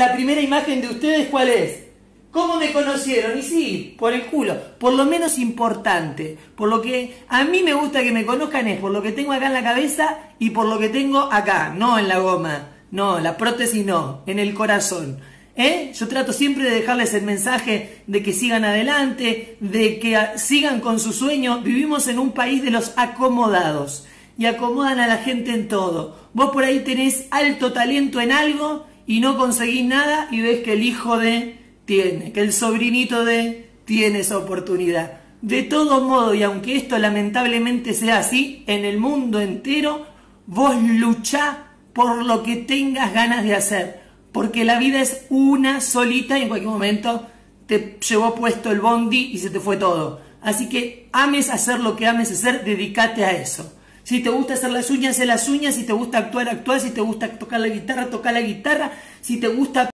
La primera imagen de ustedes, ¿cuál es? ¿Cómo me conocieron? Y sí, por el culo. Por lo menos importante. Por lo que a mí me gusta que me conozcan es por lo que tengo acá en la cabeza y por lo que tengo acá, no en la goma. No, la prótesis no, en el corazón. ¿Eh? Yo trato siempre de dejarles el mensaje de que sigan adelante, de que sigan con su sueño. Vivimos en un país de los acomodados y acomodan a la gente en todo. Vos por ahí tenés alto talento en algo y no conseguís nada y ves que el hijo de tiene, que el sobrinito de tiene esa oportunidad. De todo modo, y aunque esto lamentablemente sea así, en el mundo entero, vos luchá por lo que tengas ganas de hacer. Porque la vida es una solita y en cualquier momento te llevó puesto el bondi y se te fue todo. Así que ames hacer lo que ames hacer, dedícate a eso. Si te gusta hacer las uñas, haz las uñas. Si te gusta actuar, actuar. Si te gusta tocar la guitarra, toca la guitarra. Si te gusta